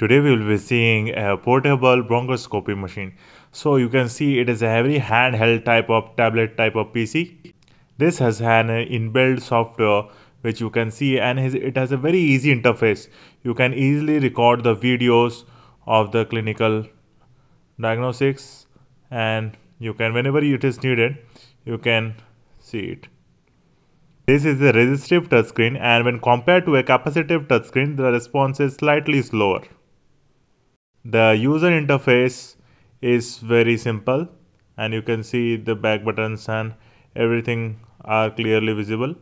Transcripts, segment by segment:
Today we will be seeing a portable bronchoscopy machine. So you can see it is a very handheld type of tablet type of PC. This has an inbuilt software which you can see and it has a very easy interface. You can easily record the videos of the clinical diagnostics and you can whenever it is needed you can see it. This is a resistive touchscreen and when compared to a capacitive touchscreen the response is slightly slower. The user interface is very simple and you can see the back buttons and everything are clearly visible.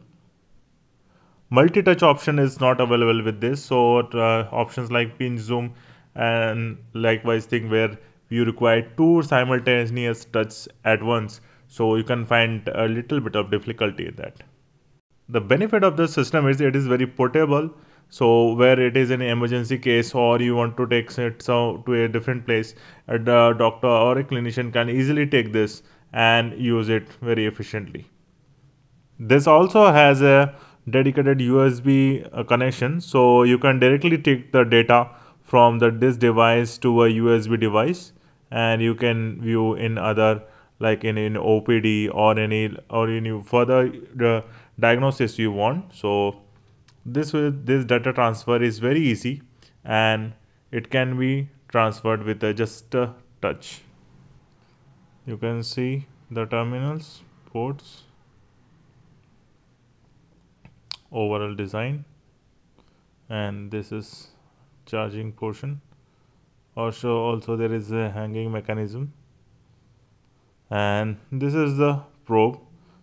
Multi-touch option is not available with this so uh, options like pinch zoom and likewise thing where you require two simultaneous touch at once so you can find a little bit of difficulty in that. The benefit of the system is it is very portable so where it is an emergency case or you want to take it so to a different place a doctor or a clinician can easily take this and use it very efficiently. This also has a dedicated usb uh, connection. So you can directly take the data from the this device to a usb device and you can view in other like in in opd or any or any further uh, diagnosis you want. So this this data transfer is very easy and it can be transferred with a just a touch. You can see the terminals ports overall design and this is charging portion. Also also there is a hanging mechanism. And this is the probe.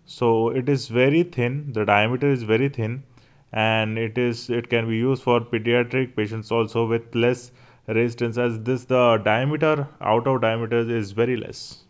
So it is very thin the diameter is very thin and it is it can be used for pediatric patients also with less resistance as this the diameter out of diameter is very less